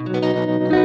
We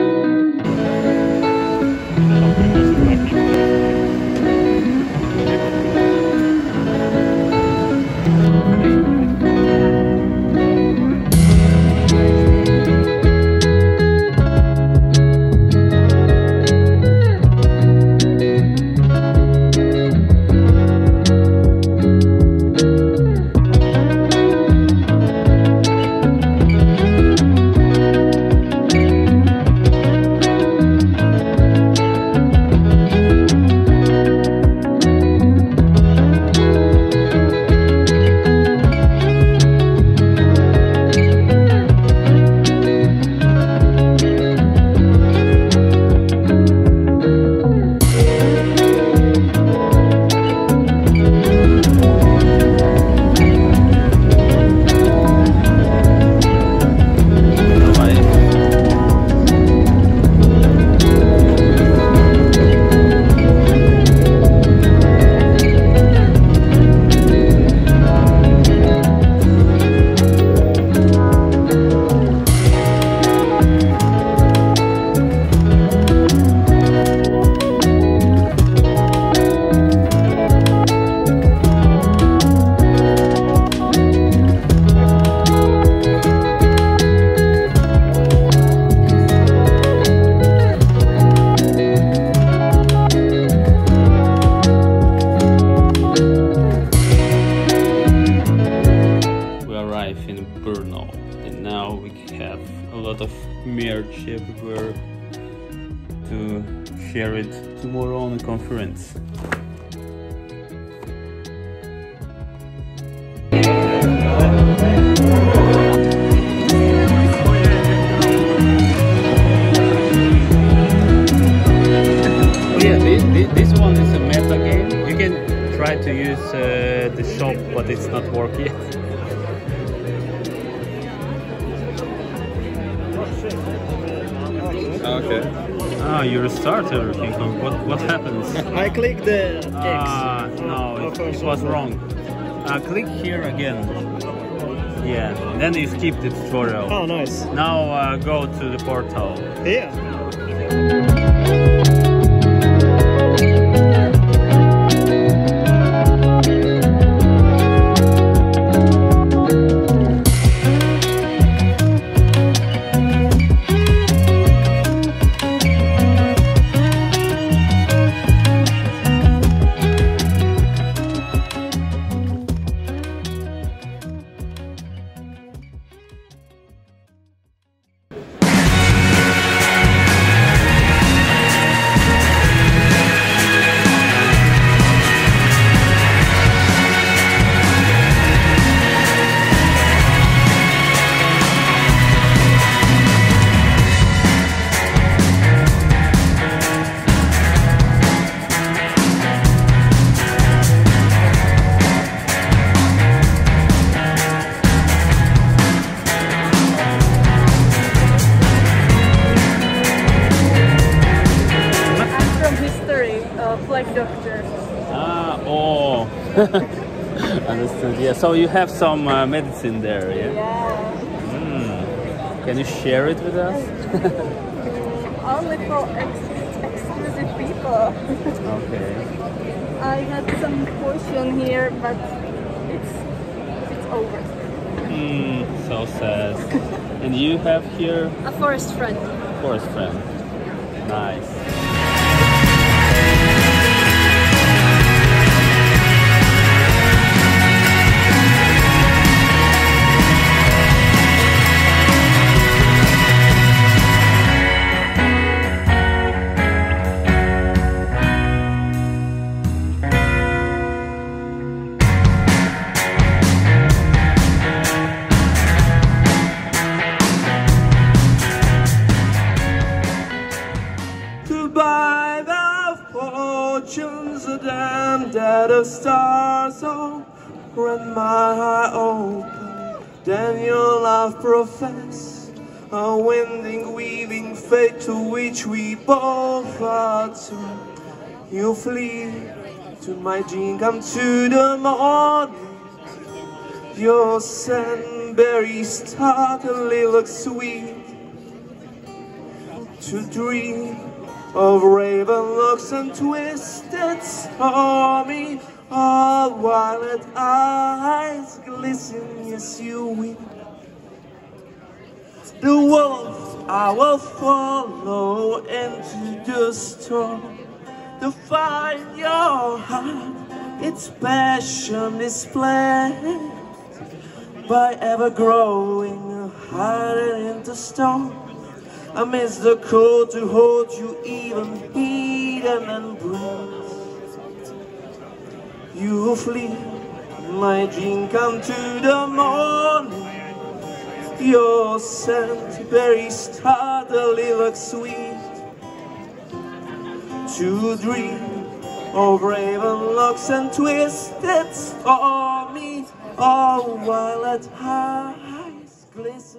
arrive in Brno and now we have a lot of merch everywhere to share it tomorrow on the conference. Oh this, one is a meta game. You can try to use uh, the shop, but it's not working. Okay. Ah, you're a starter, King Kong. What what happens? I clicked the X. Ah, no, it, it was wrong. Uh, click here again. Yeah, then you skip the tutorial. Oh, nice. Now uh, go to the portal. Yeah. Uh, flag doctor. Ah, oh. Understood. Yeah. So you have some uh, medicine there, yeah? Yeah. Mm. Can you share it with us? Only for ex- exclusive people. Okay. I had some potion here, but it's it's over. Hmm. So sad. and you have here A forest friend. forest friend. Nice. Them that the stars oh, run my heart open. Then your love profess a winding, weaving fate to which we both are tuned. You flee to my dream, come to the morning. Your sandberry startlingly look sweet. to dream of raven looks and twisted stormy, all violet eyes glisten, yes you weep. The wolf I will follow into the storm to find your heart, its passion displayed by ever growing harder into stone. I miss the cold to hold you even hidden and breathe. You flee, my dream come to the morning. Your scent very startlingly looks sweet. To dream of raven locks and twisted stormy, all violet eyes glisten.